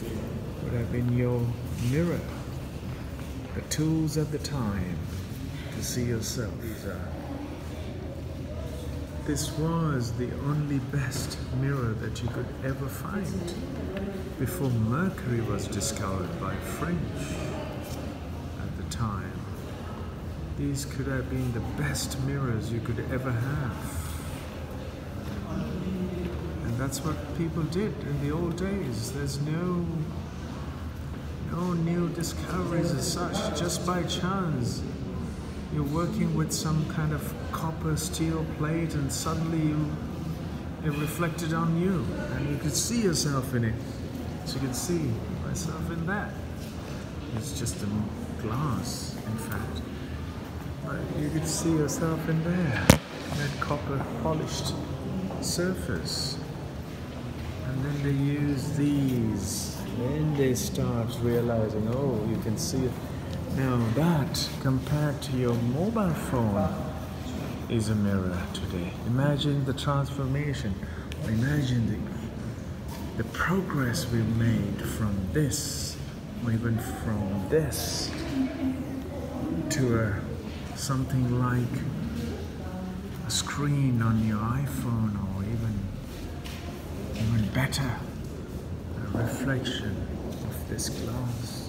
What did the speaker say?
Would have been your mirror, the tools of the time to see yourself. This was the only best mirror that you could ever find before Mercury was discovered by French at the time. These could have been the best mirrors you could ever have. That's what people did in the old days. There's no no new discoveries as such, just by chance. You're working with some kind of copper steel plate and suddenly you it reflected on you and you could see yourself in it. So you could see myself in that. It's just a glass, in fact. But you could see yourself in there. That copper polished surface. And then they use these. Then they start realizing, oh, you can see it. Now that, compared to your mobile phone, is a mirror today. Imagine the transformation. Imagine the, the progress we've made from this, even from this, to a, something like a screen on your iPhone, or even better, a reflection of this glass.